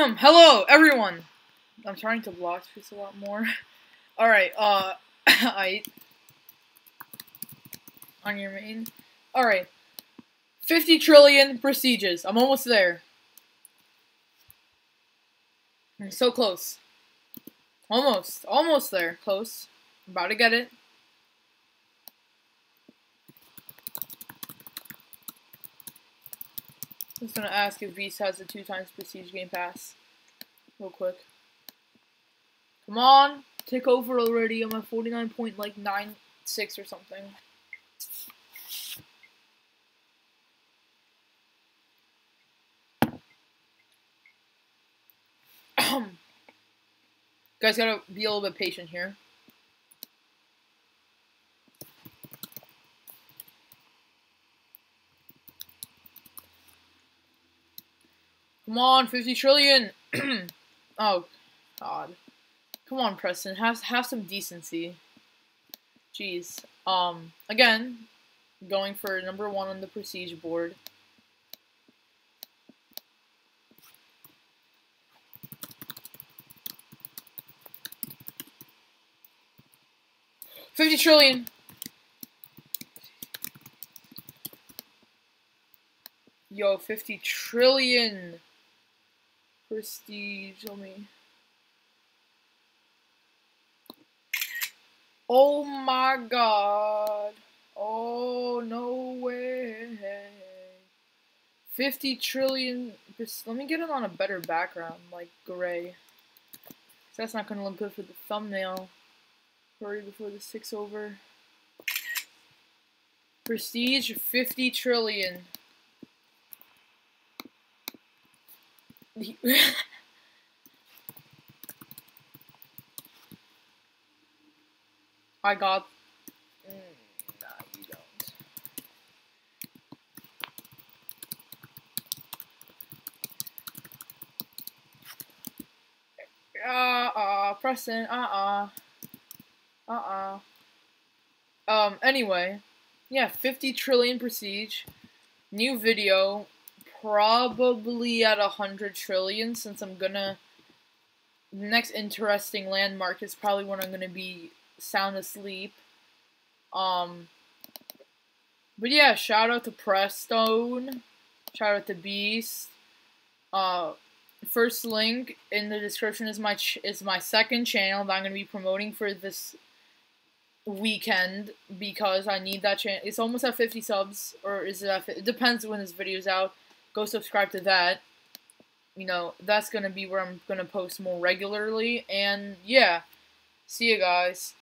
Hello, everyone! I'm trying to block this a lot more. Alright, uh, I... On your main. Alright. 50 trillion prestiges. I'm almost there. I'm so close. Almost. Almost there. Close. about to get it. Just gonna ask if Beast has the two times prestige game pass. Real quick. Come on! Take over already. I'm at 49 point like 96 or something. Guys gotta be a little bit patient here. Come on, 50 trillion! oh, God. Come on, Preston, have, have some decency. Jeez. Um, again, going for number one on the prestige board. Fifty trillion. Yo, fifty trillion. Prestige, let me... Oh my god. Oh, no way. 50 trillion... Let me get it on a better background, like gray. That's not gonna look good for the thumbnail. Hurry before the six over. Prestige, 50 trillion. I got. Nah, you don't. Uh uh, Preston, uh uh. Uh uh. Um, anyway. Yeah, 50 trillion prestige. New video probably at a hundred trillion since I'm gonna the next interesting landmark is probably when I'm gonna be sound asleep. Um but yeah, shout out to Prestone. Shout out to Beast. Uh first link in the description is my is my second channel that I'm gonna be promoting for this weekend because I need that channel. It's almost at 50 subs, or is it at? It depends when this video's out go subscribe to that. You know, that's going to be where I'm going to post more regularly. And yeah, see you guys.